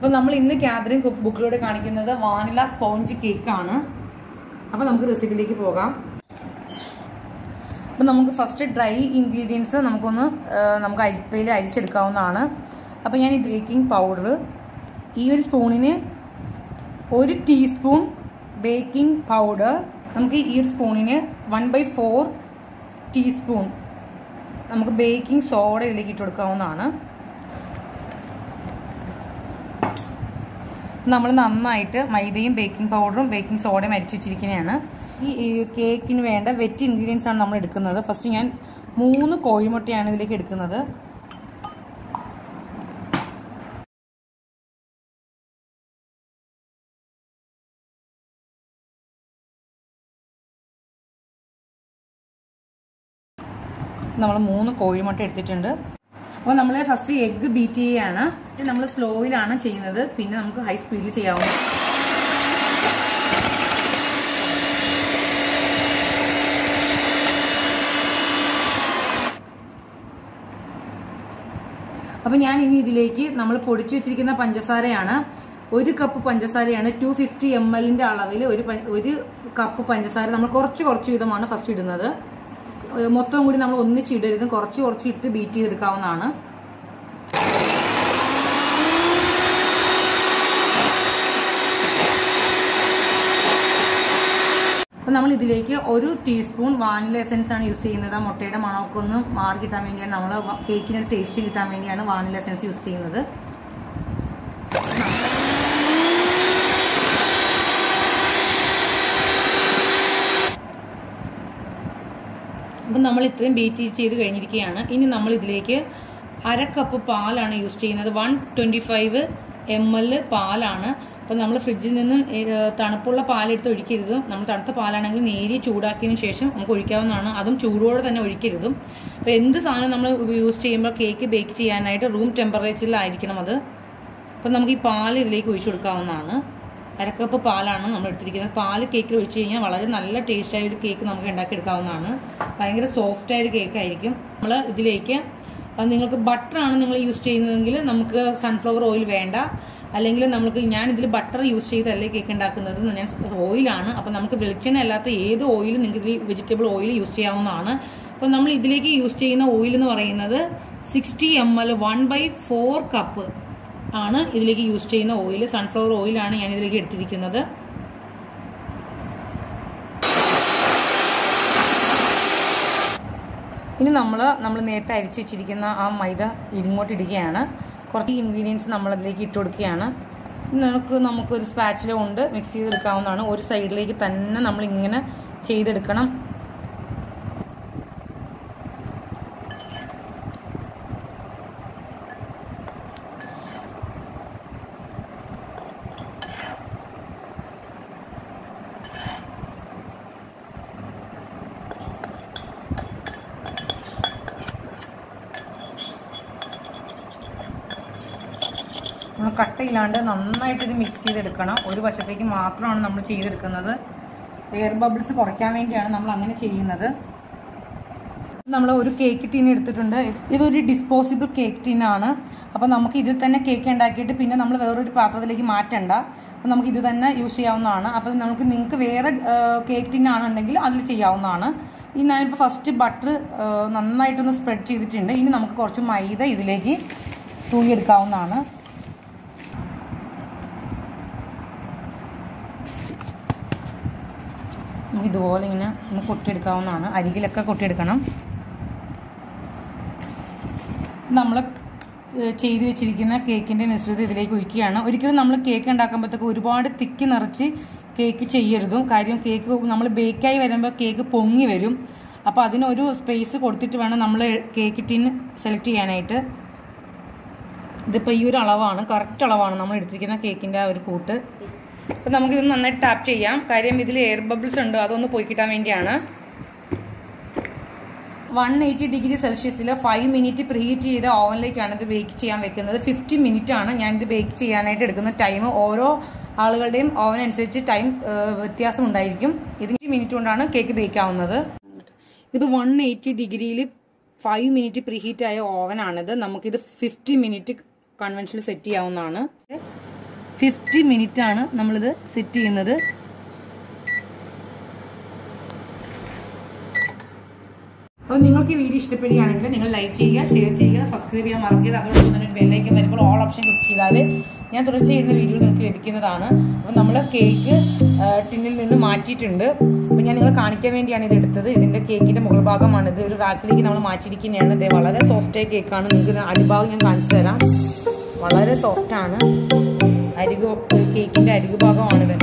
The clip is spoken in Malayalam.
അപ്പോൾ നമ്മൾ ഇന്ന് കാതറിൻ കുക്ക് ബുക്കിലൂടെ കാണിക്കുന്നത് വാനില സ്പോഞ്ച് കേക്ക് ആണ് അപ്പോൾ നമുക്ക് റെസിപ്പിയിലേക്ക് പോകാം. അപ്പോൾ നമുക്ക് ഫസ്റ്റ് ഡ്രൈ ഇൻഗ്രീഡിയൻസ് നമുക്കൊന്ന് നമുക്ക് അരിപ്പയിൽ അരിച്ചെടുക്കാവുന്നതാണ്. അപ്പോൾ ഞാൻ ഈ ബേക്കിംഗ് പൗഡർ ഈ ഒരു സ്പൂണിന് ഒരു ടീസ്പൂൺ ബേക്കിംഗ് പൗഡർ നമുക്ക് ഈ ഒരു സ്പൂണിന് വൺ ബൈ ഫോർ ടീസ്പൂൺ നമുക്ക് ബേക്കിംഗ് സോഡ ഇതിലേക്ക് ഇട്ട് കൊടുക്കാവുന്നതാണ്. നമ്മൾ നന്നായിട്ട് മൈദയും ബേക്കിംഗ് പൗഡറും ബേക്കിംഗ് സോഡയും അരിച്ചു വെച്ചിരിക്കുന്നതാണ് ഈ കേക്കിന് വേണ്ട വെറ്റ് ഇൻഗ്രീഡിയൻസ് ആണ് നമ്മൾ എടുക്കുന്നത്. ഫസ്റ്റ് ഞാൻ മൂന്ന് കോഴിമുട്ടയാണ് ഇതിലേക്ക് എടുക്കുന്നത്. നമ്മൾ മൂന്ന് കോഴിമുട്ട എടുത്തിട്ടുണ്ട്. അപ്പോൾ നമ്മൾ ഫസ്റ്റ് എഗ്ഗ് ബീറ്റ് ചെയ്യുകയാണ് നമ്മൾ സ്ലോയിലാണ് ചെയ്യുന്നത്. പിന്നെ നമുക്ക് ഹൈ സ്പീഡിൽ ചെയ്യാവുന്ന അപ്പോൾ ഞാൻ ഇനി ഇതിലേക്ക് നമ്മൾ പൊടിച്ചു വെച്ചിരിക്കുന്ന പഞ്ചസാരയാണ്. ഒരു കപ്പ് പഞ്ചസാരയാണ് ടു ഫിഫ്റ്റി എം എല്ലിന്റെ അളവിൽ ഒരു ഒരു കപ്പ് പഞ്ചസാര നമ്മൾ കുറച്ച് കുറച്ച് വീതമാണ് ഫസ്റ്റ് ഇടുന്നത്. മൊത്തം കൂടി നമ്മൾ ഒന്നിച്ച് ഇടരുത്. കുറച്ച് കുറച്ച് ഇട്ട് ബീറ്റ് ചെയ്തെടുക്കാവുന്നതാണ്. അപ്പം നമ്മൾ ഇതിലേക്ക് ഒരു ടീസ്പൂൺ വാനില എസൻസ് ആണ് യൂസ് ചെയ്യുന്നത്. ആ മുട്ടയുടെ മണമൊക്കെ ഒന്ന് മാറി കിട്ടാൻ വേണ്ടിയാണ്. നമ്മൾ കേക്കിന് ടേസ്റ്റ് കിട്ടാൻ വേണ്ടിയാണ് വാനില എസൻസ് യൂസ് ചെയ്യുന്നത്. അപ്പം നമ്മൾ ഇത്രയും ബീറ്റ് ചെയ്ത് കഴിഞ്ഞിരിക്കുകയാണ്. ഇനി നമ്മൾ ഇതിലേക്ക് അര കപ്പ് പാലാണ് യൂസ് ചെയ്യുന്നത്. One twenty five M L പാലാണ്. അപ്പം നമ്മൾ ഫ്രിഡ്ജിൽ നിന്ന് തണുപ്പുള്ള പാലെടുത്ത് ഒഴിക്കരുത്. നമ്മൾ തണുത്ത പാലാണെങ്കിൽ നേരിയ ചൂടാക്കിയതിന് ശേഷം നമുക്ക് ഒഴിക്കാവുന്നതാണ്. അതും ചൂടോടെ തന്നെ ഒഴിക്കരുതും. അപ്പോൾ എന്ത് സാധനം നമ്മൾ യൂസ് ചെയ്യുമ്പോൾ കേക്ക് ബേക്ക് ചെയ്യാനായിട്ട് റൂം ടെമ്പറേച്ചറിലായിരിക്കണം അത്. അപ്പം നമുക്ക് ഈ പാൽ ഇതിലേക്ക് ഒഴിച്ചു കൊടുക്കാവുന്നതാണ്. അരക്കപ്പ് പാലാണ് നമ്മൾ എടുത്തിരിക്കുന്നത്. പാൽ കേക്കിൽ ഒഴിച്ചു കഴിഞ്ഞാൽ വളരെ നല്ല ടേസ്റ്റായ ഒരു കേക്ക് നമുക്ക് ഉണ്ടാക്കിയെടുക്കാവുന്നതാണ്. ഭയങ്കര സോഫ്റ്റ് ആയ ഒരു കേക്ക് ആയിരിക്കും. നമ്മൾ ഇതിലേക്ക് നിങ്ങൾക്ക് ബട്ടറാണ് നിങ്ങൾ യൂസ് ചെയ്യുന്നതെങ്കിൽ നമുക്ക് സൺഫ്ലവർ ഓയിൽ വേണ്ട. അല്ലെങ്കിൽ നമുക്ക് ഞാൻ ഇതിൽ ബട്ടർ യൂസ് ചെയ്തല്ലേ കേക്ക് ഉണ്ടാക്കുന്നത് ഞാൻ ഓയിലാണ് അപ്പം നമുക്ക് വെളിച്ചെണ്ണ അല്ലാത്ത ഏത് ഓയിലും നിങ്ങൾക്ക് ഇതിൽ വെജിറ്റബിൾ ഓയിൽ യൂസ് ചെയ്യാവുന്നതാണ്. അപ്പം നമ്മൾ ഇതിലേക്ക് യൂസ് ചെയ്യുന്ന ഓയിൽ എന്ന് പറയുന്നത് sixty M L one by four cup ആണ് ഇതിലേക്ക് യൂസ് ചെയ്യുന്ന ഓയിൽ സൺഫ്ലവർ ഓയിലാണ് ഞാൻ ഇതിലേക്ക് എടുത്തിരിക്കുന്നത്. ഇനി നമ്മൾ നമ്മൾ നേരത്തെ അരിച്ചു വെച്ചിരിക്കുന്ന ആ മൈദ ഇങ്ങോട്ട് ഇടുകയാണ്. കുറച്ച് ഇൻഗ്രീഡിയൻസ് നമ്മളതിലേക്ക് ഇട്ട് കൊടുക്കുകയാണ്. നമുക്ക് നമുക്കൊരു സ്പാച്ചില ഉണ്ട് മിക്സ് ചെയ്തെടുക്കാവുന്നതാണ്. ഒരു സൈഡിലേക്ക് തന്നെ നമ്മളിങ്ങനെ ചെയ്തെടുക്കണം. നമ്മൾ കട്ടയില്ലാണ്ട് നന്നായിട്ട് ഇത് മിക്സ് ചെയ്തെടുക്കണം. ഒരു വശത്തേക്ക് മാത്രമാണ് നമ്മൾ ചെയ്തെടുക്കുന്നത്. എയർ ബബിൾസ് കുറയ്ക്കാൻ വേണ്ടിയാണ് നമ്മൾ അങ്ങനെ ചെയ്യുന്നത്. നമ്മൾ ഒരു കേക്ക് ടീൻ എടുത്തിട്ടുണ്ട്. ഇതൊരു ഡിസ്പോസിബിൾ കേക്ക് ടീൻ ആണ്. അപ്പോൾ നമുക്ക് ഇതിൽ തന്നെ കേക്ക് ഉണ്ടാക്കിയിട്ട് പിന്നെ നമ്മൾ വേറൊരു പാത്രത്തിലേക്ക് മാറ്റണ്ട. അപ്പോൾ നമുക്ക് ഇത് തന്നെ യൂസ് ചെയ്യാവുന്നതാണ്. അപ്പം നമുക്ക് നിങ്ങൾക്ക് വേറെ കേക്ക് ടീൻ ആണെന്നുണ്ടെങ്കിൽ അതിൽ ചെയ്യാവുന്നതാണ്. ഇനി ഞാനിപ്പോൾ ഫസ്റ്റ് ബട്ടർ നന്നായിട്ടൊന്ന് സ്പ്രെഡ് ചെയ്തിട്ടുണ്ട്. ഇനി നമുക്ക് കുറച്ച് മൈദ ഇതിലേക്ക് തൂങ്ങിയെടുക്കാവുന്നതാണ്. ഇതുപോലെ ഇങ്ങനെ ഒന്ന് കൊട്ടിയെടുക്കാവുന്നതാണ്. അരികിലൊക്കെ കൊട്ടിയെടുക്കണം. നമ്മൾ ചെയ്തു വെച്ചിരിക്കുന്ന കേക്കിന്റെ മിശ്രിതം ഇതിലേക്ക് ഒഴിക്കുകയാണ്. ഒരിക്കലും നമ്മൾ കേക്ക് ഉണ്ടാക്കുമ്പോഴത്തേക്ക് ഒരുപാട് തിക്കി നിറച്ച് കേക്ക് ചെയ്യരുതും. കാര്യം കേക്ക് നമ്മൾ ബേക്കായി വരുമ്പോൾ കേക്ക് പൊങ്ങി വരും. അപ്പോൾ അതിനൊരു സ്പേസ് കൊടുത്തിട്ട് വേണം നമ്മൾ കേക്ക് ടിൻ സെലക്ട് ചെയ്യാനായിട്ട്. ഇതിപ്പോൾ ഈ ഒരു അളവാണ്. കറക്റ്റ് അളവാണ് നമ്മൾ എടുത്തിരിക്കുന്ന കേക്കിന്റെ ആ ഒരു കൂട്ട്. അപ്പം നമുക്കിത് നന്നായിട്ട് ടാപ്പ് ചെയ്യാം. കാര്യം ഇതിൽ എയർ ബബിൾസ് ഉണ്ട് അതൊന്ന് പോയി കിട്ടാൻ വേണ്ടിയാണ്. വൺ എയ്റ്റി ഡിഗ്രി സെൽഷ്യസിൽ ഫൈവ് മിനിറ്റ് പ്രീഹീറ്റ് ചെയ്ത ഓവനിലേക്കാണ് ഇത് ബേക്ക് ചെയ്യാൻ വെക്കുന്നത്. ഫിഫ്റ്റി മിനിറ്റ് ആണ് ഞാൻ ഇത് ബേക്ക് ചെയ്യാനായിട്ട് എടുക്കുന്ന ടൈം ഓരോ ആളുകളുടെയും ഓവൻ അനുസരിച്ച് ടൈം വ്യത്യാസം ഉണ്ടായിരിക്കും. ഇതിന് മിനിറ്റ് കൊണ്ടാണ് കേക്ക് ബേക്ക് ആവുന്നത്. ഇതിപ്പോൾ വൺ എയ്റ്റി ഡിഗ്രിയിൽ ഫൈവ് മിനിറ്റ് പ്രീഹീറ്റ് ആയ ഓവനാണിത് നമുക്കിത് ഫിഫ്റ്റി മിനിറ്റ് കൺവെൻഷനിൽ സെറ്റ് ചെയ്യാവുന്നതാണ്. ഫിഫ്റ്റി മിനിറ്റ് ആണ് നമ്മളിത് സെറ്റ് ചെയ്യുന്നത്. അപ്പോൾ നിങ്ങൾക്ക് ഈ വീഡിയോ ഇഷ്ടപ്പെടുകയാണെങ്കിൽ നിങ്ങൾ ലൈക്ക് ചെയ്യുക ഷെയർ ചെയ്യുക സബ്സ്ക്രൈബ് ചെയ്യാൻ മറക്കരുത്. അതോടൊപ്പം തന്നെ ബെല്ലൈക്കൻ വരുമ്പോൾ ഓൾ ഓപ്ഷൻ ക്ലിക്ക് ചെയ്താൽ ഞാൻ തുടർച്ച ചെയ്യുന്ന വീഡിയോ നിങ്ങൾക്ക് ലഭിക്കുന്നതാണ്. അപ്പോൾ നമ്മൾ കേക്ക് ടിന്നിൽ നിന്ന് മാറ്റിയിട്ടുണ്ട്. അപ്പോൾ ഞാൻ നിങ്ങൾ കാണിക്കാൻ വേണ്ടിയാണ് ഇത് എടുത്തത്. ഇതിന്റെ കേക്കിന്റെ മുകൾ ഭാഗമാണ് ഇത്. ഒരു റാക്കിലേക്ക് നമ്മൾ മാറ്റിയിരിക്കുന്നതാണ്. ഇത് വളരെ സോഫ്റ്റായ കേക്കാണ് നിങ്ങൾക്ക് അടിഭാഗം ഞാൻ കാണിച്ചു തരാം. വളരെ സോഫ്റ്റാണ് അരികു കേക്കിന്റെ അരികു ഭാഗമാണിത്.